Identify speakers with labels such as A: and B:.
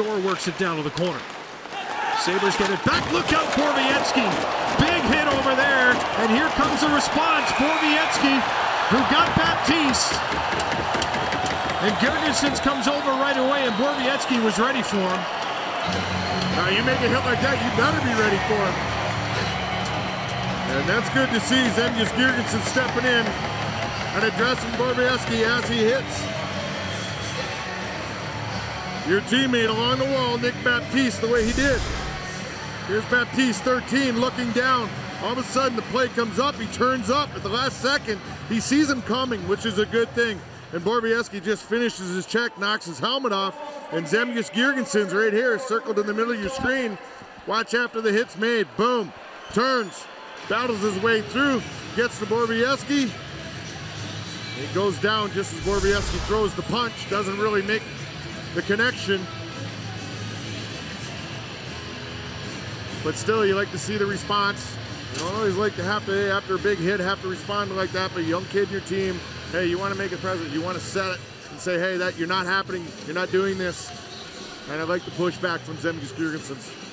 A: Shore works it down to the corner. Sabres get it back. Look out, Borowiecki. Big hit over there. And here comes the response. Borowiecki, who got Baptiste. And Girgensons comes over right away, and Borowiecki was ready for him.
B: Now, you make a hit like that, you better be ready for him. And that's good to see Zemgus Girgensons stepping in and addressing Borowiecki as he hits. Your teammate along the wall, Nick Baptiste, the way he did. Here's Baptiste, 13, looking down. All of a sudden, the play comes up. He turns up at the last second. He sees him coming, which is a good thing. And Borowiecki just finishes his check, knocks his helmet off. And Zemgus Girgensons's right here, circled in the middle of your screen. Watch after the hit's made. Boom. Turns. Battles his way through. Gets to Borowiecki. He goes down just as Borowiecki throws the punch. Doesn't really make the connection. But still, you like to see the response. You don't always like to have to, after a big hit, have to respond like that. But young kid in your team, hey, you want to make a present. You want to set it and say, hey, that you're not happening. You're not doing this. And I like the pushback from Zemgus Girgensons.